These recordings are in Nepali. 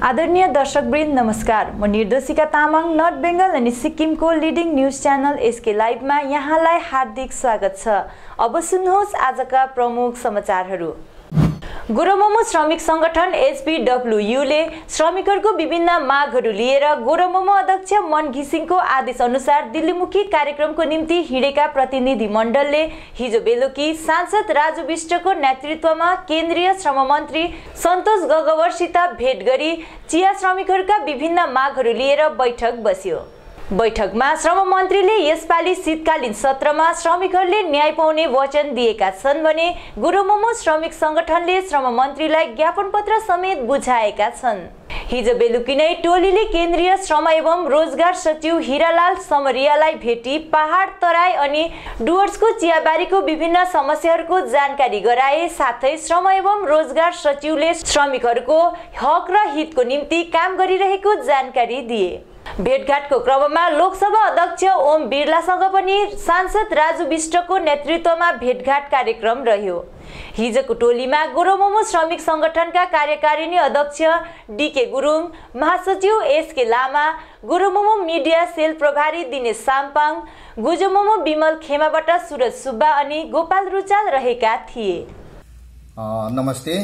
आदरणीय दर्शकवृन्द नमस्कार। म निर्देशिका तामाङ नर्थ बेङ्गल अनि सिक्किमको leading news channel S K लाइभमा यहाँलाई हार्दिक स्वागत छ। अब सुन्नुहोस् आजका प्रमुख समाचारहरू। गोरोमोमो श्रमिक सङ्गठन एसपिडब्ल्युले श्रमिकहरूको विभिन्न मागहरू लिएर गोरोमोमो अध्यक्ष मन घिसिङको आदेश अनुसार दिल्लीमुखी कार्यक्रमको निम्ति हिँडेका प्रतिनिधि मण्डलले हिजो बेलुकी सांसद राजु विष्टको नेतृत्वमा केन्द्रीय श्रम मन्त्री सन्तोष गगवरसित भेट गरी चिया श्रमिकहरूका विभिन्न मागहरू लिएर बैठक बस्यो। बैठकमा श्रम मन्त्रीले यसपालि शीतकालीन सत्रमा श्रमिकहरूले न्याय पाउने वचन दिएका छन् भने गुरुमोमो श्रमिक सङ्गठनले श्रम मन्त्रीलाई ज्ञापन पत्र समेत बुझाएका छन्। हिजो बेलुकी नै टोलीले केन्द्रीय श्रम एवं रोजगार सचिव हिरालाल समरियालाई भेटी पहाड तराई अनि डुवर्सको चियाबारीको विभिन्न समस्याहरूको जानकारी गराए साथै श्रम एवं रोजगार सचिवले श्रमिकहरूको हक र हितको निम्ति काम गरिरहेको जानकारी दिए। भेटघाटको क्रममा लोकसभा अध्यक्ष ओम बिरलासँग पनि सांसद राजु विष्टको नेतृत्वमा भेटघाट कार्यक्रम रह्यो। हिजोको टोलीमा गोरोमोमो श्रमिक सङ्गठनका कार्यकारिणी अध्यक्ष डिके गुरुङ महासचिव एसके लामा गोरोमोमो मिडिया सेल प्रभारी दिनेश साम्पाङ गुजोमोमो विमल खेमाबाट सुरज सुब्बा अनि गोपाल रुचाल रहेका थिए। नमस्ते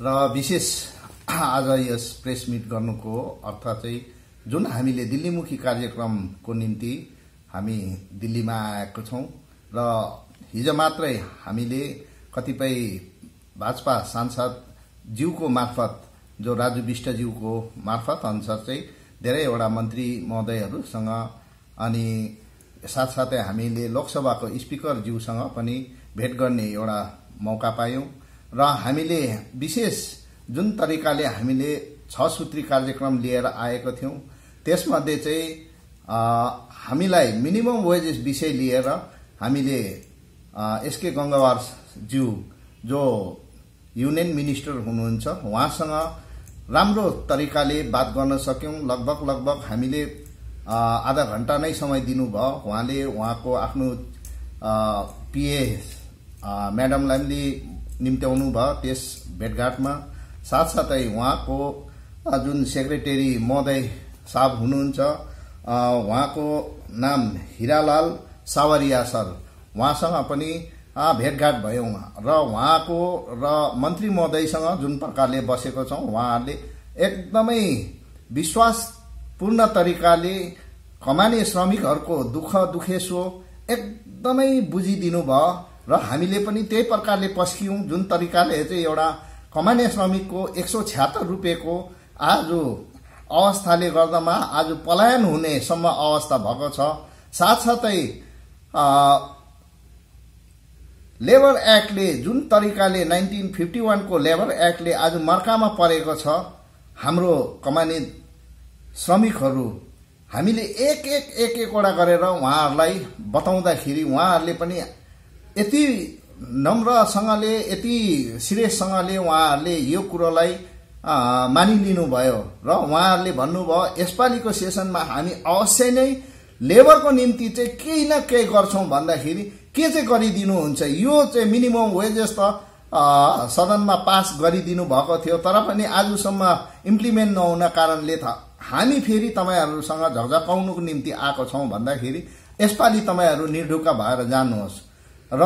र विशेष आज यस प्रेस मिट गर्नुको अर्थ चाहिँ जुन हामीले दिल्लीमुखी कार्यक्रमको निम्ति हामी दिल्लीमा आएको छौँ र हिजो मात्रै हामीले कतिपय भाजपा सांसद ज्यूको मार्फत जो राजु विष्टज्यूको मार्फत अनुसार चाहिँ धेरैवटा मन्त्री महोदयहरूसँग अनि साथसाथै हामीले लोकसभाको स्पिकर ज्यूसँग पनि भेट गर्ने एउटा मौका पायौँ र हामीले विशेष जुन तरिकाले हामीले छ सूत्री कार्यक्रम लिएर आएको थियौँ त्यसमध्ये चाहिँ हामीलाई मिनिमम वेजेस विषय लिएर हामीले एसके गङ्गावार ज्यू जो युनियन मिनिस्टर हुनुहुन्छ उहाँसँग राम्रो तरिकाले बात गर्न सक्यौँ। लगभग लगभग हामीले आधा घन्टा नै समय दिनुभयो। उहाँले उहाँको आफ्नो पिए म्याडमलाई पनि निम्त्याउनु भयो त्यस भेटघाटमा। साथसाथै उहाँको जुन सेक्रेटरी महोदय साहब हुनुहुन्छ। उहाँको नाम हिरालाल सावरिया सर। उहाँसँग पनि भेटघाट भयौँ र उहाँको र मन्त्री महोदयसँग जुन प्रकारले बसेको छौँ उहाँहरूले एकदमै विश्वासपूर्ण तरिकाले कमाने श्रमिकहरूको दुःख दुखेसो एकदमै बुझिदिनु भयो र हामीले पनि त्यही प्रकारले पस्क्यौँ। जुन तरिकाले चाहिँ एउटा कमाने श्रमिकको एक सौ छ्यात्तर रुपियाँको आज अवस्थाले गर्दामा आज पलायन हुनेसम्म अवस्था भएको छ। साथसाथै लेबर एक्टले जुन तरिकाले नाइन्टिन फिफ्टी वानको लेबर एक्टले आज मर्कामा परेको छ हाम्रो कमाने श्रमिकहरू हामीले एक एक एक एकवटा गरेर उहाँहरूलाई बताउँदाखेरि उहाँहरूले पनि यति नम्रसँगले यति सिरियससँगले उहाँहरूले यो कुरोलाई मानिलिनु भयो र उहाँहरूले भन्नुभयो यसपालिको सेसनमा हामी अवश्य नै लेबरको निम्ति चाहिँ केही न केही गर्छौँ भन्दाखेरि के चाहिँ गरिदिनुहुन्छ? यो चाहिँ मिनिमम वेजेस त सदनमा पास गरिदिनु भएको थियो तर पनि आजसम्म इम्प्लिमेन्ट नहुन कारणले त हामी फेरि तपाईँहरूसँग झकझकाउनुको निम्ति आएको छौँ भन्दाखेरि यसपालि तपाईँहरू निर्ढुक्क भएर जानुहोस्। र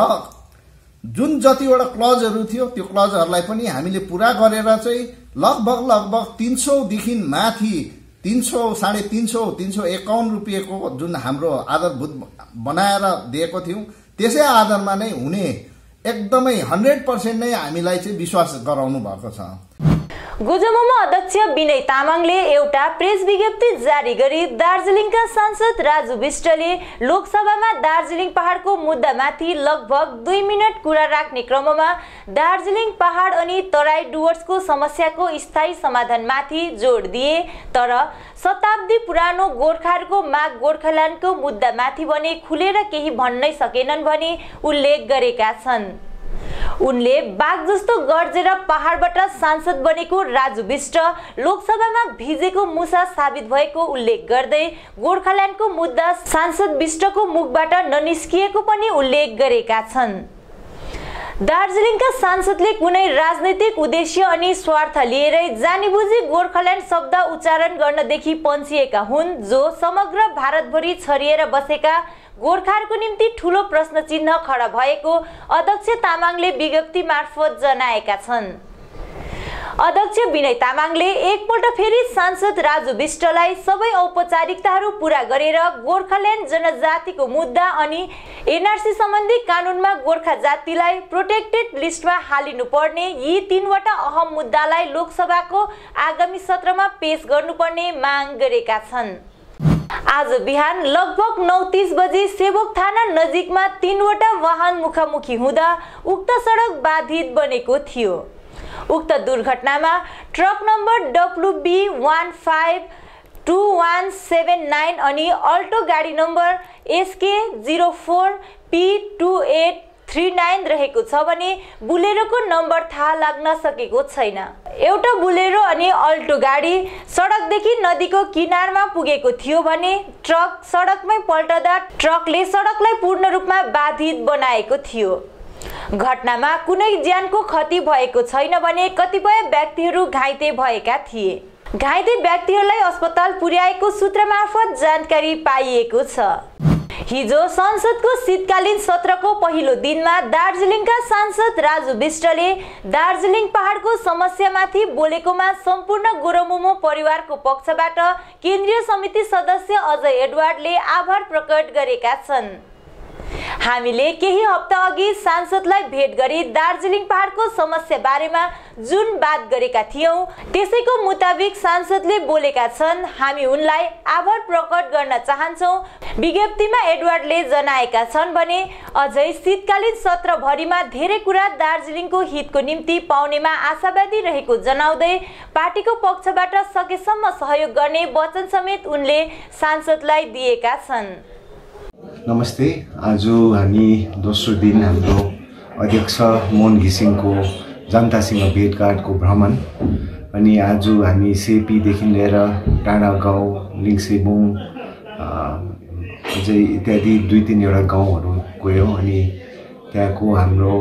जुन जतिवटा क्लजहरू थियो त्यो क्लजहरूलाई पनि हामीले पुरा गरेर चाहिँ लगभग लगभग तिन सौदेखि माथि तिन सौ साढे तिन सौ तिन सौ एकाउन्न रुपियाँको जुन हाम्रो आधारभूत बनाएर दिएको थियौँ त्यसै आधारमा नै हुने एकदमै हन्ड्रेड पर्सेन्ट नै हामीलाई चाहिँ विश्वास गराउनु भएको छ। गुजमोमो अध्यक्ष विनय तामाङले एउटा प्रेस विज्ञप्ति जारी गरी दार्जिलिङका सांसद राजु विष्टले लोकसभामा दार्जिलिङ पहाडको मुद्दामाथि लगभग दुई मिनट कुरा राख्ने क्रममा दार्जिलिङ पहाड अनि तराई डुवर्सको समस्याको स्थायी समाधानमाथि जोड दिए तर शताब्दी पुरानो गोर्खाहरूको माग गोर्खाल्यान्डको मुद्दामाथि भने खुलेर केही भन्नै सकेनन् भनी उल्लेख गरेका छन्। उनले बाघ जस्तो गर्जेर पहाडबाट सांसद बनेको राजु विष्ट लोकसभामा भिजेको मुसा साबित भएको उल्लेख गर्दै गोर्खाल्यान्डको मुद्दा सांसद विष्टको मुखबाट ननिस्किएको पनि उल्लेख गरेका छन्। दार्जिलिङका सांसदले कुनै राजनैतिक उद्देश्य अनि स्वार्थ लिएरै जानीबुझी गोर्खाल्यान्ड शब्द उच्चारण गर्नदेखि पन्सिएका हुन् जो समग्र भारतभरि छरिएर बसेका गोर्खाहरूको निम्ति ठुलो प्रश्न चिन्ह खडा भएको अध्यक्ष तामाङले विज्ञप्ति मार्फत जनाएका छन्। अध्यक्ष विनय तामाङले एकपल्ट फेरि सांसद राजु विष्टलाई सबै औपचारिकताहरू पुरा गरेर गोर्खाल्यान्ड जनजातिको मुद्दा अनि एनआरसी सम्बन्धी कानुनमा गोर्खा जातिलाई प्रोटेक्टेड लिस्टमा हालिनु पर्ने यी तीनवटा अहम मुद्दालाई लोकसभाको आगामी सत्रमा पेश गर्नुपर्ने माग गरेका छन्। आज बिहान लगभग नौ तिस बजी सेवक थाना नजिकमा तिनवटा वाहन मुखामुखी हुँदा उक्त सडक बाधित बनेको थियो। उक्त दुर्घटनामा truck number W B one five two one seven nine अनि अल्टो गाडी number S K zero four P two eight three nine रहेको छ भने बुलेरोको नम्बर थाहा लाग्न सकेको छैन। एउटा बुलेरो अनि अल्टो गाडी सडकदेखि नदीको किनारमा पुगेको थियो भने ट्रक सडकमै पल्टदा ट्रकले सडकलाई पूर्ण रूपमा बाधित बनाएको थियो। घटनामा कुनै ज्यानको क्षति भएको छैन भने कतिपय व्यक्तिहरू घाइते भएका थिए। घाइते व्यक्तिहरूलाई अस्पताल पुर्याएको सूत्र मार्फत जानकारी पाइएको छ। हिजो संसदको शीतकालीन सत्रको पहिलो दिनमा दार्जिलिङका सांसद राजु विष्टले दार्जिलिङ पहाडको समस्यामाथि बोलेकोमा सम्पूर्ण गोरमुमो परिवारको पक्षबाट केन्द्रीय समिति सदस्य अजय एडवार्डले आभार प्रकट गरेका छन्। हामीले केही हप्ता अघि सांसदलाई भेट गरी दार्जिलिङ पहाडको समस्या बारेमा जुन बात गरेका थियौँ त्यसैको मुताबिक सांसदले बोलेका छन् हामी उनलाई आभार प्रकट गर्न चाहन्छौँ। विज्ञप्तिमा एडवर्डले जनाएका छन् भने अझै शीतकालीन सत्रभरिमा धेरै कुरा दार्जिलिङको हितको निम्ति पाउनेमा आशावादी रहेको जनाउँदै पार्टीको पक्षबाट सकेसम्म सहयोग गर्ने वचन समेत उनले सांसदलाई दिएका छन्। नमस्ते। आज हामी दोस्रो दिन हाम्रो अध्यक्ष मोहन घिसिङको जनतासँग भेटघाटको भ्रमण। अनि आज हामी सेपीदेखि लिएर टाढा गाउँ लिङ्सेबुङ अझै इत्यादि दुई तिनवटा गाउँहरू गयो। अनि त्यहाँको हाम्रो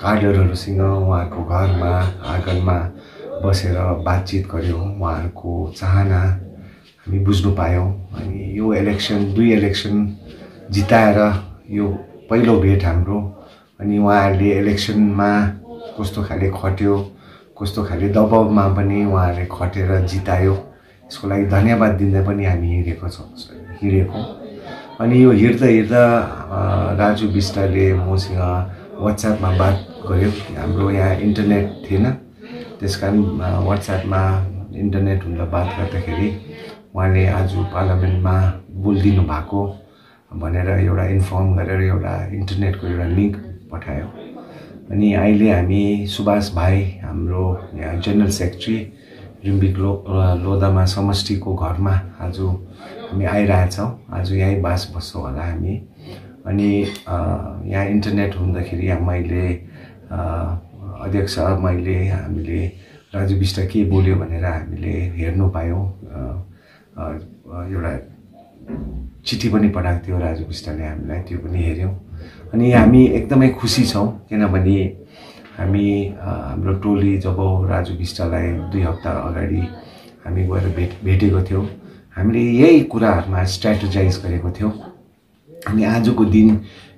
कार्डरहरूसँग उहाँहरूको घरमा आँगनमा बसेर बातचित गऱ्यौँ उहाँहरूको चाहना हामी बुझ्नु पायौँ। अनि यो इलेक्सन दुई इलेक्सन जिताएर यो पहिलो भेट हाम्रो। अनि उहाँहरूले इलेक्सनमा कस्तो खाले खट्यो कस्तो खाले दबाउमा पनि उहाँहरूले खटेर जितायो। यसको लागि धन्यवाद दिँदै पनि हामी हिँडेको छौँ हिँडेको। अनि यो हिँड्दा हिँड्दा राजु विष्टले मसँग वाट्सएपमा बात गऱ्यो हाम्रो यहाँ इन्टरनेट थिएन। त्यस कारण वाट्सएपमा इन्टरनेट हुँदा बात गर्दाखेरि उहाँले आज पार्लियामेन्टमा बोलिदिनु भएको भनेर एउटा इन्फर्म गरेर एउटा इन्टरनेटको एउटा लिङ्क पठायो। अनि अहिले हामी सुभाष भाइ हाम्रो यहाँ जेनरल सेक्रेटरी रिम्बिक लो लोदामा समष्टिको घरमा आज हामी आइरहेछौँ। आज यहीँ बास बस्छौँ होला हामी। अनि यहाँ इन्टरनेट हुँदाखेरि मैले अध्यक्ष मैले हामीले राजु विष्ट के बोल्यो भनेर हामीले हेर्नु पायौँ। एउटा चिठी पनि पठाएको थियो राजु विष्टले हामीलाई त्यो पनि हेऱ्यौँ। अनि हामी एकदमै खुसी छौँ किनभने हामी हाम्रो टोली जब राजु विष्टलाई दुई हप्ता अगाडि हामी गएर भेट भेटेको थियौँ। हामीले यही कुराहरूमा स्ट्राटेजाइज गरेको थियौँ। अनि आजको दिन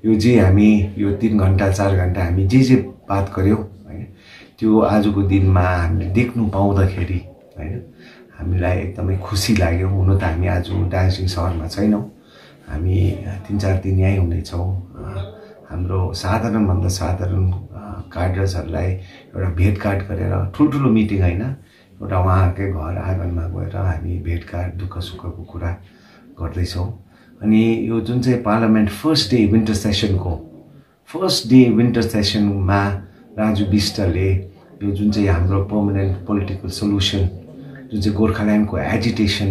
यो जे हामी यो तिन घन्टा चार घन्टा हामी जे जे बात गऱ्यौँ होइन त्यो आजको दिनमा हामीले देख्नु पाउँदाखेरि होइन हामीलाई एकदमै खुसी लाग्यो हुन त हामी आज दार्जिलिङ सहरमा छैनौँ। हामी तिन चार दिन यहीँ हुनेछौँ। हाम्रो साधारणभन्दा साधारण कार्डर्सहरूलाई एउटा भेटघाट गरेर ठुल्ठुलो मिटिङ होइन एउटा उहाँहरूकै घर आँगनमा गएर हामी भेटघाट दुःख सुखको कुरा गर्दैछौँ। अनि यो जुन चाहिँ पार्लियामेन्ट फर्स्ट डे विन्टर सेसनको फर्स्ट डे विन्टर सेसनमा राजु विष्टले यो जुन चाहिँ हाम्रो पर्मानेन्ट पोलिटिकल सोल्युसन जुन चाहिँ गोर्खाल्यान्डको एजिटेसन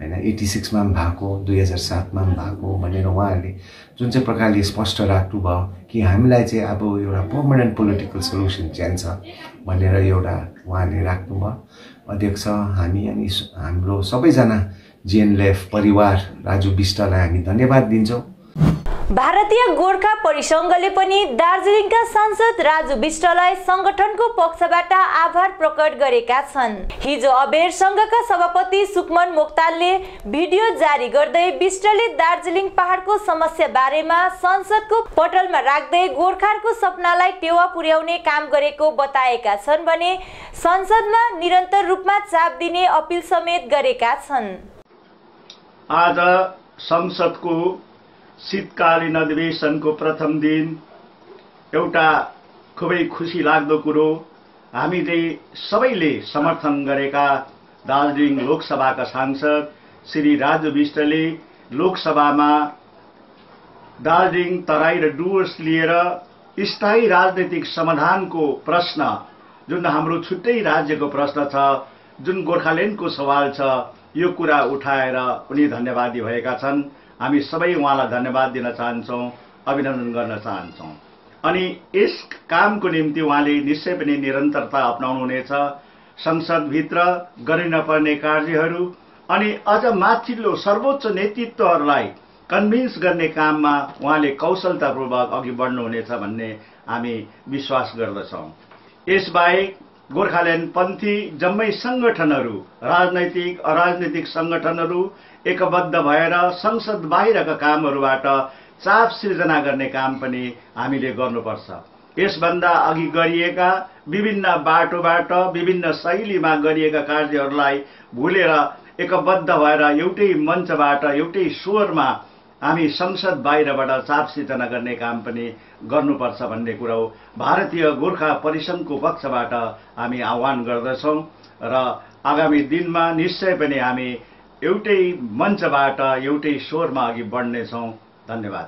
होइन एट्टी सिक्समा पनि भएको दुई हजार सातमा पनि भएको भनेर उहाँहरूले जुन चाहिँ प्रकारले स्पष्ट राख्नुभयो कि हामीलाई चाहिँ अब एउटा पर्मानेन्ट पोलिटिकल सोल्युसन चाहिन्छ भनेर एउटा उहाँले राख्नुभयो। अध्यक्ष हामी अनि हाम्रो सबैजना जिएनलेफ परिवार राजु विष्टलाई हामी धन्यवाद दिन्छौँ। भारतीय गोर्खा परिसङ्घले पनि दार्जिलिङका सांसद राजु विष्टलाई संगठनको पक्षबाट आभार प्रकट गरेका छन्। हिजो अबेर सङ्घका सभापति सुकमन मोक्तालले भिडियो जारी गर्दै विष्टले दार्जिलिङ पहाडको समस्या बारेमा संसदको पटलमा राख्दै गोर्खाहरूको सपनालाई टेवा पुर्याउने काम गरेको बताएका छन् भने संसदमा निरन्तर रूपमा चाप दिने अपिल समेत गरेका छन्। आज संसदको शीतकालीन अधिवेशनको प्रथम दिन एउटा खुबै खुसी लाग्दो कुरो हामीले सबैले समर्थन गरेका दार्जिलिङ लोकसभाका सांसद श्री राजु विष्टले लोकसभामा दार्जिलिङ तराई र डुवर्स लिएर स्थायी राजनैतिक समाधानको प्रश्न जुन हाम्रो छुट्टै राज्यको प्रश्न छ जुन गोर्खाल्यान्डको सवाल छ यो कुरा उठाएर उनी धन्यवादी भएका छन्। हामी सबै उहाँलाई धन्यवाद दिन चाहन्छौँ अभिनन्दन गर्न चाहन्छौँ। अनि यस कामको निम्ति उहाँले निश्चय पनि निरन्तरता अप्नाउनुहुनेछ। संसदभित्र गरिनपर्ने कार्यहरू अनि अझ माथिल्लो सर्वोच्च नेतृत्वहरूलाई कन्भिन्स गर्ने काममा उहाँले कौशलतापूर्वक अघि बढ्नुहुनेछ भन्ने हामी विश्वास गर्दछौँ। यसबाहेक गोर्खाल्यान्ड पन्थी जम्मै सङ्गठनहरू राजनैतिक अराजनैतिक सङ्गठनहरू एकबद्ध भएर संसद बाहिरका कामहरूबाट चाप सिर्जना गर्ने काम पनि हामीले गर्नुपर्छ। यसभन्दा अघि गरिएका विभिन्न बाटोबाट विभिन्न शैलीमा गरिएका कार्यहरूलाई भुलेर एकबद्ध भएर एउटै मञ्चबाट एउटै स्वरमा हामी संसद बाहिरबाट चाप सिर्जना गर्ने काम पनि गर्नुपर्छ भन्ने कुरो भारतीय गोर्खा परिसङ्घको पक्षबाट हामी आह्वान गर्दछौँ र आगामी दिनमा निश्चय पनि हामी एउटै मञ्चबाट एउटै स्वरमा अघि बढ्नेछौँ। धन्यवाद।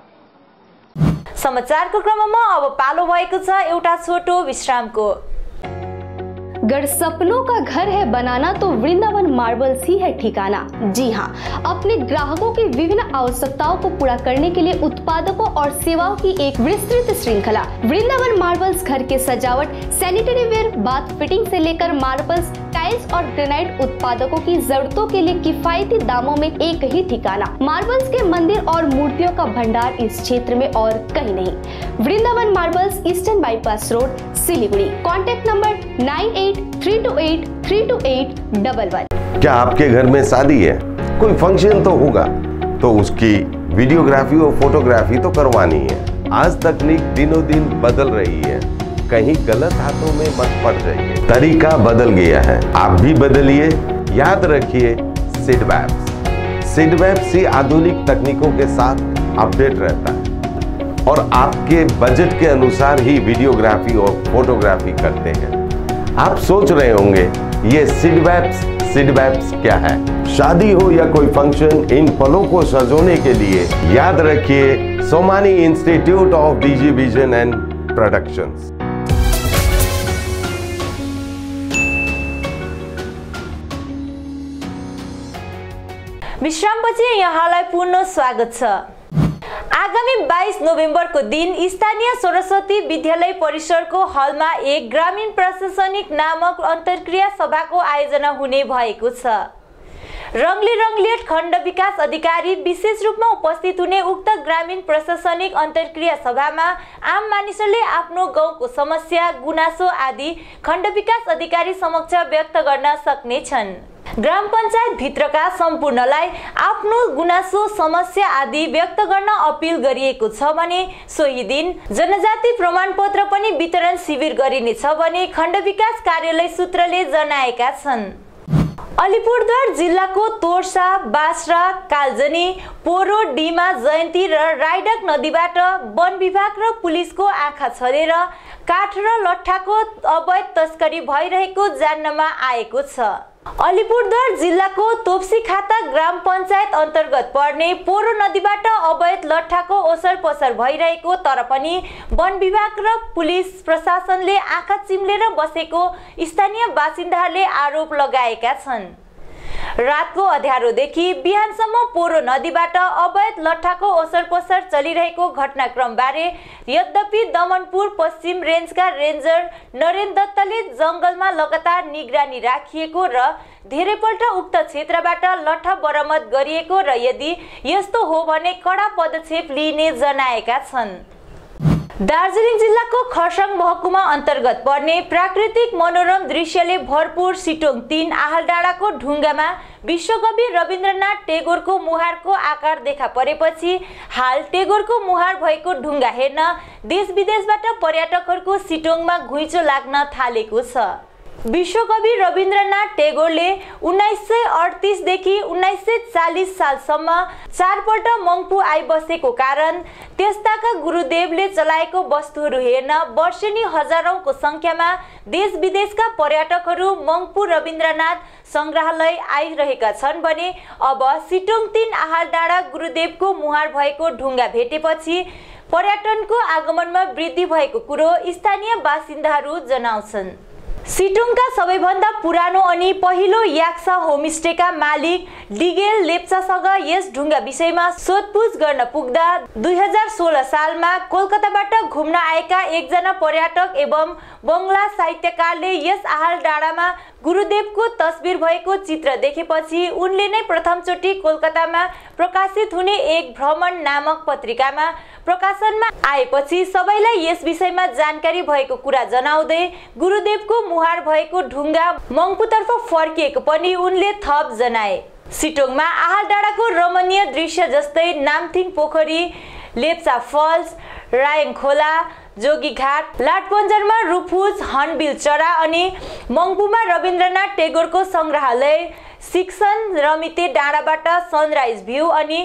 समाचारको क्रममा अब पालो भएको छ एउटा छोटो विश्रामको। अगर सपनों का घर है बनाना तो वृंदावन मार्बल्स ही है ठिकाना। जी हाँ अपने ग्राहकों की विभिन्न आवश्यकताओं को पूरा करने के लिए उत्पादकों और सेवाओं की एक विस्तृत श्रृंखला। वृंदावन मार्बल्स घर के सजावट सैनिटरी वेयर बाथ फिटिंग से लेकर मार्बल्स टाइल्स और ग्रेनाइट उत्पादकों की जरूरतों के लिए किफायती दामों में एक ही ठिकाना। मार्बल्स के मंदिर और मूर्तियों का भंडार इस क्षेत्र में और कहीं नहीं। Vrindavan marbles eastern bypass road Siliguri. Contact number nine eight three two eight three two eight double one क्या आपके घर में शादी है? कोई फ़ंक्शन तो होगा। तो उसकी वीडियोग्राफी और फोटोग्राफी तो करवानी है। आज तकनीक दिनों दिन बदल रही है। कहीं गलत हाथों में मत पड़ जाइए। तरीका बदल गया है। आप भी बदलिए। याद रखिए सिडवैप सिडवैप से आधुनिक तकनीकों के साथ अपडेट रहता है। और आपके बजट के अनुसार ही वीडियोग्राफी और फोटोग्राफी करते हैं। आप सोच रहे होंगे, ये सिडवैप्स सिडवैप्स क्या है? शादी हो या कोई फ़ंक्शन इन पलों को सजोने के लिए याद रखिए Somani institute of D G vision and productions विश्रामपछि यहाँलाई पुनः स्वागत छ। आगामी 22 नोभेम्बरको दिन स्थानीय सरस्वती विद्यालय परिसरको हलमा एक ग्रामीण प्रशासनिक नामक अन्तर्क्रिया सभाको आयोजना हुने भएको छ। रङ्गली रङ्गलियट खण्ड विकास अधिकारी विशेष रूपमा उपस्थित हुने उक्त ग्रामीण प्रशासनिक अन्तर्क्रिया सभामा आम मानिसहरूले आफ्नो गाउँको समस्या गुनासो आदि खण्ड विकास अधिकारी समक्ष व्यक्त गर्न सक्नेछन् ग्राम पञ्चायत भित्रका सम्पूर्णलाई आफ्नो गुनासो समस्या आदि व्यक्त गर्न अपिल गरिएको छ भने सोही दिन जनजाति प्रमाणपत्र पनि वितरण शिविर गरिनेछ भने खण्ड विकास कार्यालय सूत्रले जनाएका छन्। अलिपुरद्वार जिल्लाको तोर्सा बास्रा कालजनी पोरो डिमा जयन्ती र राइडक नदीबाट वन विभाग र पुलिसको आँखा छरेर काठ र लट्ठाको अवैध तस्करी भइरहेको जान्नमा आएको छ। अलिपुरद्वार जिल्लाको तोप्सी खाता ग्राम पञ्चायत अन्तर्गत पर्ने पोरो नदीबाट अवैध लट्ठाको ओसर पसर भइरहेको तर पनि वन विभाग र पुलिस प्रशासनले आँखा चिम्लेर बसेको स्थानीय बासिन्दाहरूले आरोप लगाएका छन्। रातको अध्यारोदेखि बिहानसम्म पोरो नदीबाट अवैध लट्ठाको ओसर पसर चलिरहेको घटनाक्रमबारे यद्यपि दमनपुर पश्चिम रेन्जका रेन्जर नरेन्द्र दत्तले जङ्गलमा लगातार निगरानी राखिएको र धेरैपल्ट उक्त क्षेत्रबाट लट्ठा बरामद गरिएको र यदि यस्तो हो भने कडा पदक्षेप लिइने जनाएका छन्। दार्जिलिङ जिल्लाको खरसाङ महकुमा अन्तर्गत पर्ने प्राकृतिक मनोरम दृश्यले भरपुर सिटोङ तिन आहल डाँडाको ढुङ्गामा विश्वकवि रविन्द्रनाथ टेगोरको मुहारको आकार देखा परेपछि हाल टेगोरको मुहार भएको ढुङ्गा हेर्न देश विदेशबाट पर्यटकहरूको सिटोङमा घुइँचो लाग्न थालेको छ। विश्वकवि रविन्द्रनाथ टेगोरले उन्नाइस सय अडतिसदेखि उन्नाइस सय चालिस सालसम्म चारपल्ट मङ्पू आइबसेको कारण त्यस्ताका गुरुदेवले चलाएको वस्तुहरू हेर्न वर्षेनी हजारौँको सङ्ख्यामा देश विदेशका पर्यटकहरू मङ्पू रविन्द्रनाथ सङ्ग्रहालय आइरहेका छन् भने अब सिटोङ तिन आहाल डाँडा गुरुदेवको मुहार भएको ढुङ्गा भेटेपछि पर्यटनको आगमनमा वृद्धि भएको कुरो स्थानीय बासिन्दाहरू जनाउँछन्। सिटुङका सबैभन्दा पुरानो अनि पहिलो याक्सा होमस्टेका मालिक डिगेल लेप्चासँग यस ढुङ्गा विषयमा सोधपुछ गर्न पुग्दा दुई हजार सोह्र सालमा कोलकाताबाट घुम्न आएका एकजना पर्यटक एवं बङ्गला साहित्यकारले यस आहाल डाँडामा गुरुदेवको तस्बिर भएको चित्र देखेपछि उनले नै प्रथमचोटि कोलकातामा प्रकाशित हुने एक भ्रमण नामक पत्रिकामा प्रकाशनमा आएपछि सबैलाई यस विषयमा जानकारी भएको कुरा जनाउँदै गुरुदेवको मुहार भएको ढुङ्गा मङ्पुतर्फ फर्किएको पनि उनले थप जनाए। सिटोङमा आहाल डाँडाको रमणीय दृश्य जस्तै नामथिङ पोखरी लेप्चा फल्स रायङ खोला जोगीघाट लाटपन्जरमा रुफुज हनबिल चरा अनि मङ्पुमा रविन्द्रनाथ टेगोरको सङ्ग्रहालय शिक्षण रमिते डाँडाबाट सनराइज भ्यू अनि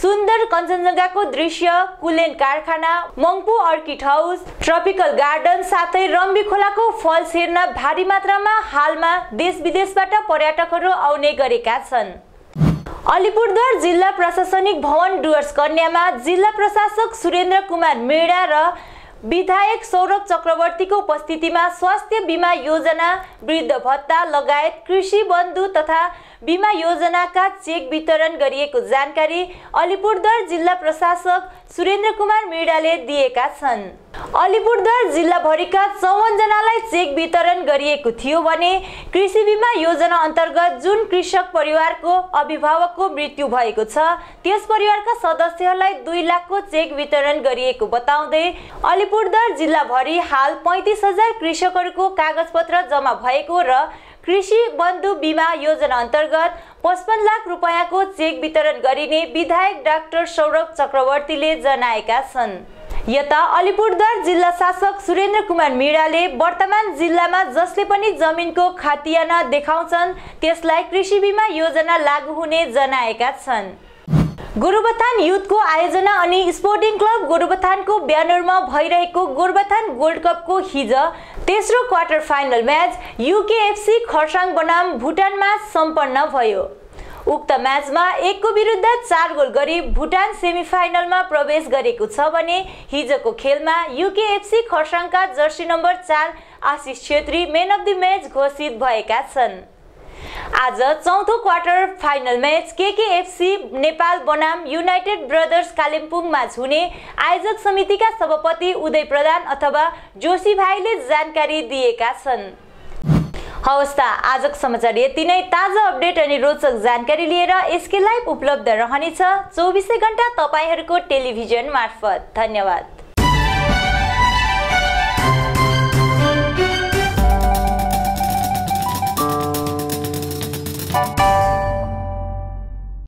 सुन्दर कञ्चनजङ्घाको दृश्य कुलेन कारखाना Mungpoo orchid house tropical garden साथै रम्बी खोलाको फल्स हेर्न भारी मात्रामा हालमा देश विदेशबाट पर्यटकहरू आउने गरेका छन्। अलिपुरद्वार जिल्ला प्रशासनिक भवन डुवर्स कन्यामा जिल्ला प्रशासक सुरेन्द्र कुमार मेडा र विधायक सौरभ चक्रवर्तीको उपस्थितिमा स्वास्थ्य बिमा योजना वृद्ध भत्ता लगायत कृषि बन्धु तथा बिमा योजनाका चेक वितरण गरिएको जानकारी अलिपुरद्वार जिल्ला प्रशासक सुरेन्द्र कुमार मिडाले दिएका छन्। अलिपुरद्वार जिल्लाभरिका चौवनजनालाई चेक वितरण गरिएको थियो भने कृषि बिमा योजना अन्तर्गत जुन कृषक परिवारको अभिभावकको मृत्यु भएको छ त्यस परिवारका सदस्यहरूलाई दुई लाखको चेक वितरण गरिएको बताउँदै अलिपुरद्वार जिल्लाभरि हाल पैँतिस हजार कृषकहरूको कागजपत्र जम्मा भएको र कृषि बन्धु बिमा योजना अन्तर्गत पचपन्न लाख रुपियाँको चेक वितरण गरिने विधायक डाक्टर सौरभ चक्रवर्तीले जनाएका छन्। यता अलिपुरद्वार जिल्ला शासक सुरेन्द्र कुमार मिडाले वर्तमान जिल्लामा जसले पनि जमिनको खातियाना देखाउँछन् त्यसलाई कृषि बिमा योजना लागू हुने जनाएका छन्। गोरुबथान युथको आयोजना अनि स्पोर्टिङ क्लब गोरुबथानको ब्यानरमा भइरहेको गोरुबथान गोल्ड कपको हिज तेस्रो quarter final match U K F C Kurseong बनाम भुटानमा सम्पन्न भयो। उक्त म्याचमा एकको विरुद्ध चार गोल गरी भुटान सेमिफाइनलमा प्रवेश गरेको छ भने हिजोको खेलमा युकेएफसी खरसाङका जर्सी नम्बर चार Ashish Chhetri man of the match घोषित भएका छन्। आज चौथो quarter final match K K F C Nepal बनाम युनाइटेड ब्रदर्स कालिम्पोङमा हुने आयोजक समितिका सभापति उदय प्रधान अथवा जोशी भाइले जानकारी दिएका छन्। हवस् त आजको समाचार यति नै। ताजा अपडेट अनि रोचक जानकारी लिएर यसकै लाइभ उपलब्ध रहनेछ। चौबिसै घन्टा तपाईँहरूको टेलिभिजन मार्फत। धन्यवाद।